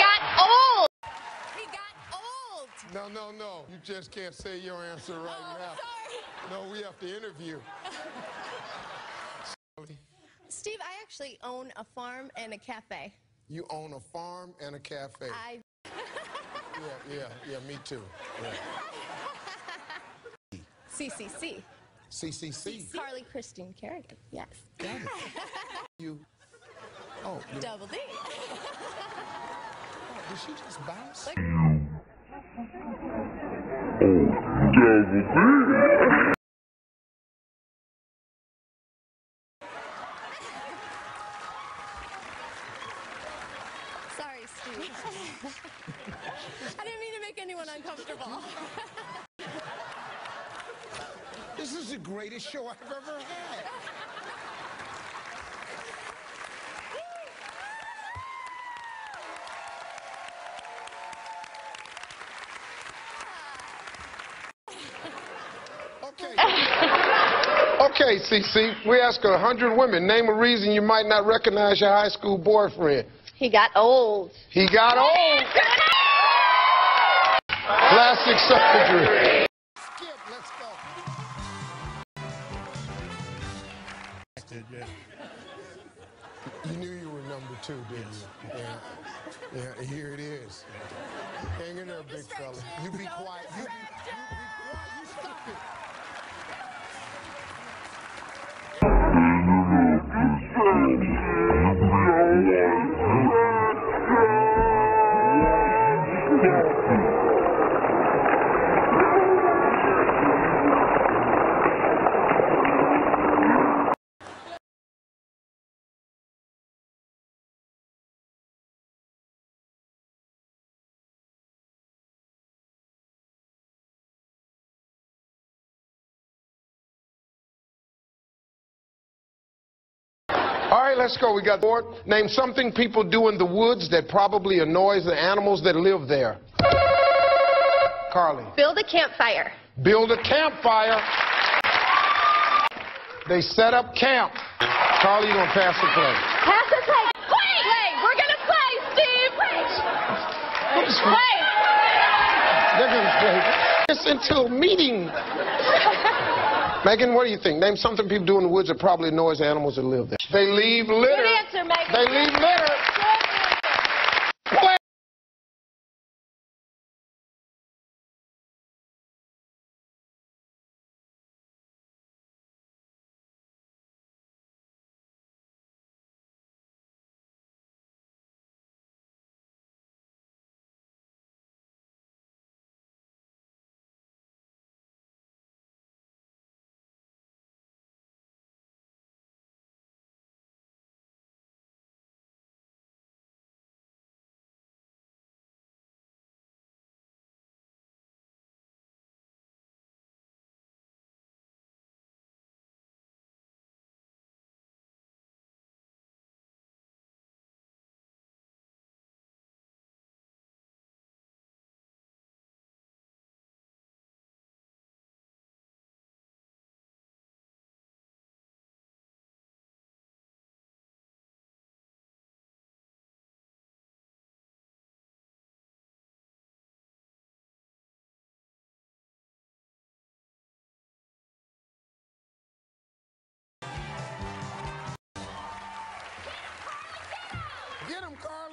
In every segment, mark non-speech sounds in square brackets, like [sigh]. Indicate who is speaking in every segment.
Speaker 1: got old.
Speaker 2: He got old.
Speaker 3: No, no, no. You just can't say your answer right
Speaker 2: Oh,
Speaker 3: now.
Speaker 2: sorry.
Speaker 3: No, we have to interview.
Speaker 2: Steve, I actually own a farm and a cafe.
Speaker 3: You own a farm and a cafe.
Speaker 2: I [laughs]
Speaker 3: Yeah, yeah, yeah, me too. Yeah.
Speaker 2: CCC.
Speaker 3: CCC.
Speaker 2: Carly Christine Carrigan. Yes.
Speaker 3: Got it. [laughs] You. Oh,
Speaker 2: Double D. [laughs]
Speaker 3: did she just bounce?
Speaker 2: Sorry, Steve. I didn't mean to make anyone uncomfortable.
Speaker 3: This is the greatest show I've ever had. Okay, CC, we ask a hundred women. Name a reason you might not recognize your high school boyfriend.
Speaker 1: He got old.
Speaker 3: He got old. Plastic surgery. Skip, let's go. You knew you were number two, didn't you? Yeah. Yeah, here it is. Hang in there, big fella. You be quiet. You, you be. You All right, let's go. We got board. Name something people do in the woods that probably annoys the animals that live there. Carly.
Speaker 1: Build a campfire.
Speaker 3: Build a campfire. They set up camp. Carly, you gonna pass the play.
Speaker 1: Pass the play. Play. Play. We're gonna play, Steve. Play.
Speaker 3: They're gonna play this until meeting. Megan, what do you think? Name something people do in the woods that probably annoys the animals that live there. They leave litter.
Speaker 1: Good answer, Megan.
Speaker 3: They leave litter.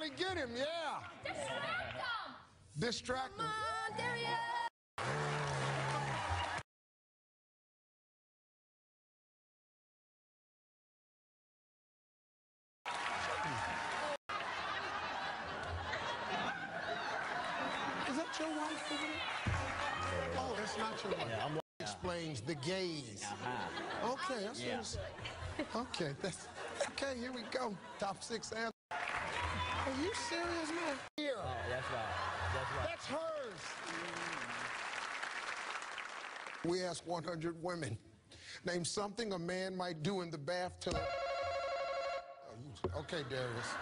Speaker 3: Him, Get him. Yeah. Distract him.
Speaker 2: Oh, there he is.
Speaker 3: Is that your wife over there? Oh, that's not your wife. Explains the gaze. Okay, that's what Okay, that's okay. Here we go. Top six answers. Are you serious, man? Here.
Speaker 4: Oh, that's right. That's right.
Speaker 3: That's hers. We asked 100 women. Name something a man might do in the bathtub. Oh, Okay, Darius.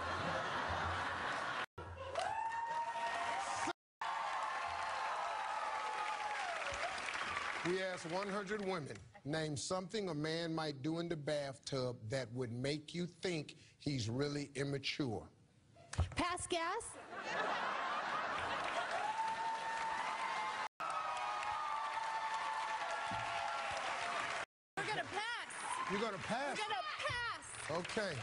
Speaker 3: We asked 100 women. Name something a man might do in the bathtub that would make you think he's really immature.
Speaker 2: Pass gas? We're gonna pass.
Speaker 3: You're gonna pass?
Speaker 2: We're gonna pass.
Speaker 3: Okay.